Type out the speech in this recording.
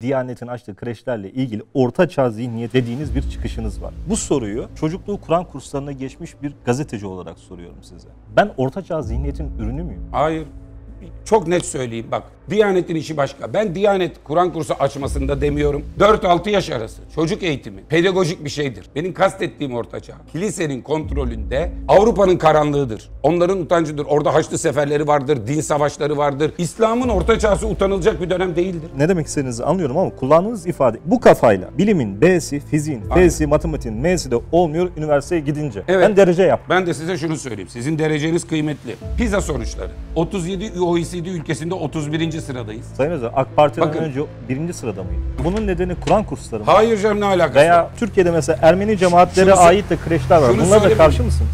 Diyanet'in açtığı kreşlerle ilgili orta çağ zihniyet dediğiniz bir çıkışınız var. Bu soruyu çocukluğu Kur'an kurslarına geçmiş bir gazeteci olarak soruyorum size. Ben orta çağ zihniyetin ürünü müyüm? Hayır. Çok net söyleyeyim bak. Diyanet'in işi başka. Ben Diyanet Kur'an kursu açmasında demiyorum. 4-6 yaş arası. Çocuk eğitimi. Pedagojik bir şeydir. Benim kastettiğim ortaçağ. Kilisenin kontrolünde Avrupa'nın karanlığıdır. Onların utancıdır. Orada haçlı seferleri vardır. Din savaşları vardır. İslam'ın ortaçağısı utanılacak bir dönem değildir. Ne demek istediğinizi anlıyorum ama kullandığınız ifade bu kafayla bilimin B'si, fiziğin F'si, matematiğin M'si de olmuyor üniversiteye gidince. Evet. Ben derece yap. Ben de size şunu söyleyeyim. Sizin dereceniz kıymetli. PISA sonuçları. 37 OECD ülkesinde 31. sıradayız. Sayın Özel, AK Parti'den Bakın. önce birinci sırada mıydı? Bunun nedeni Kur'an kursları mı? Hayır canım ne alakası var? Veya Türkiye'de mesela Ermeni cemaatlere Şunu ait de kreşler var. Bunlara da karşı mısınız?